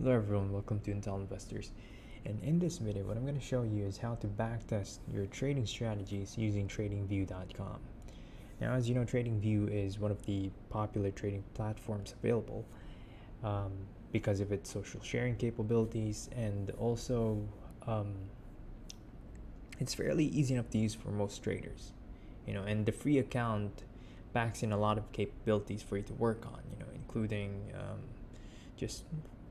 Hello everyone, welcome to Intellinvestors. And in this video, what I'm going to show you is how to backtest your trading strategies using TradingView.com. Now, as you know, TradingView is one of the popular trading platforms available um, because of its social sharing capabilities and also um, it's fairly easy enough to use for most traders. You know, and the free account backs in a lot of capabilities for you to work on, you know, including um, just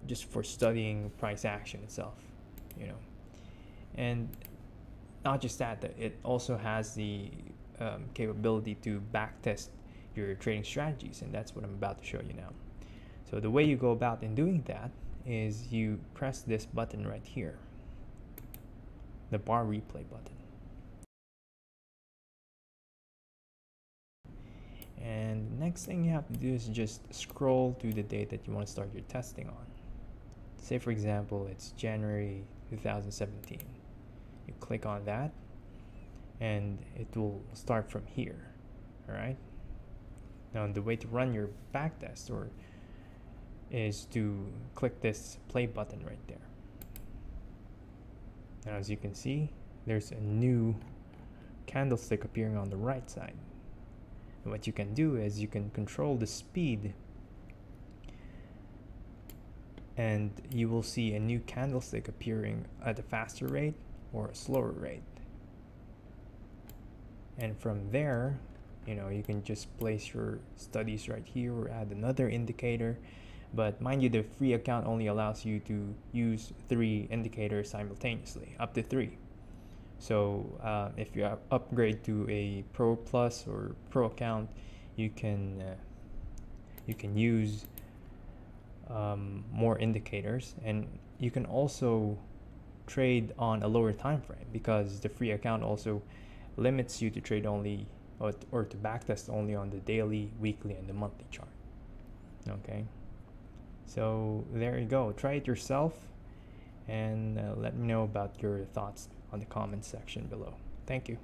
just for studying price action itself, you know. And not just that, it also has the um, capability to backtest your trading strategies, and that's what I'm about to show you now. So the way you go about in doing that is you press this button right here, the bar replay button. And next thing you have to do is just scroll to the date that you want to start your testing on say for example it's January 2017 you click on that and it will start from here all right? Now the way to run your backtest or is to click this play button right there. Now as you can see there's a new candlestick appearing on the right side. And what you can do is you can control the speed and you will see a new candlestick appearing at a faster rate or a slower rate. And from there, you know, you can just place your studies right here or add another indicator. But mind you, the free account only allows you to use three indicators simultaneously, up to three. So uh, if you upgrade to a Pro Plus or Pro account, you can uh, you can use um, more indicators. And you can also trade on a lower time frame because the free account also limits you to trade only or, or to backtest only on the daily weekly and the monthly chart. Okay? So there you go. Try it yourself and uh, let me know about your thoughts on the comments section below. Thank you